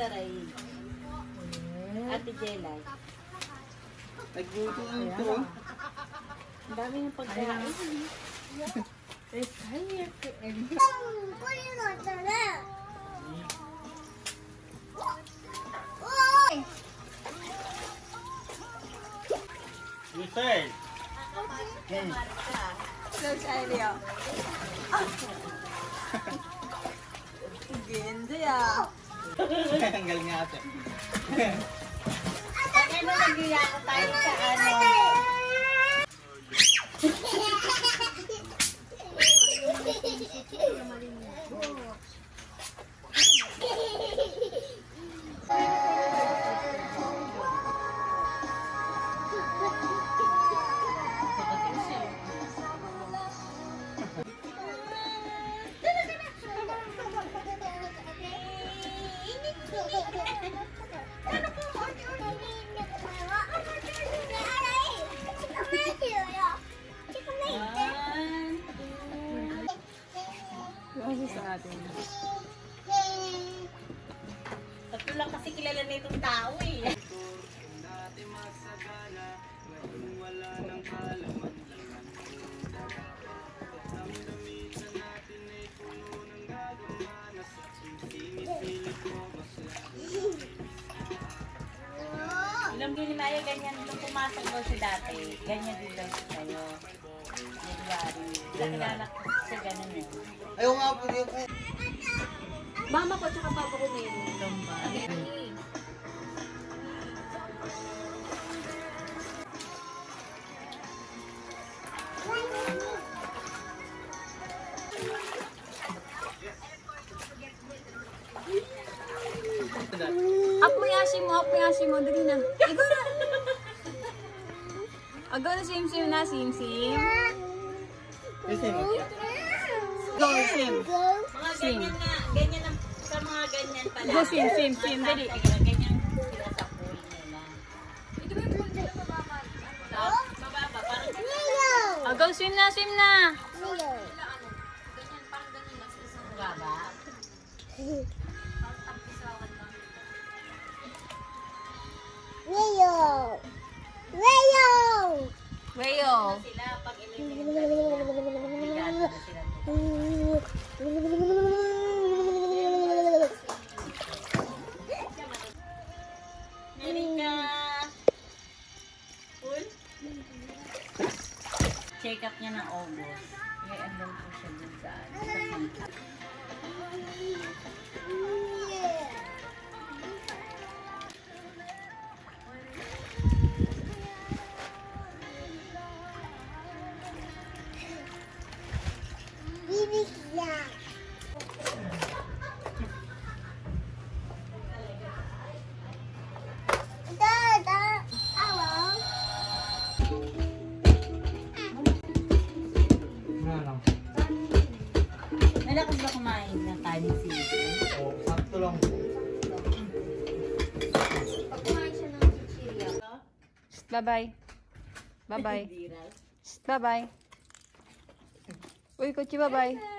taray. Ate Jelay. Nagluto ng ito. Ang dami ng pagkain. Giselle! Hmm. Ang galing nga ate. Ano, nagyaya tayo sa ano. Tatlo lang kasi kilala na itong tao eh. Alam niyo ni Maya, ganyan nung pumasok daw siya dati. Ganyan din daw siya sa'yo. January. Nakilala ko siya ganun eh. Ayaw nga po yung... Mama ko tsaka papa ko meron. Lomba. Up mo yashi mo. Dali na. Ikaw na. Agaw na sim sim na sim sim. Go sim. Mga ganyan nga, ganyan ang, sa mga ganyan pala. Go, sim, sim, sim, dali. Ganyan sila sa pool nila. Tapos, mababa, parang Agaw swim na, swim na. mababa. Leo. Leo. Wayo. Sila, pag elementary, na sila. Up niya ng August. Bye-bye. Bye-bye. Bye-bye. Uy, Kuchi, bye-bye.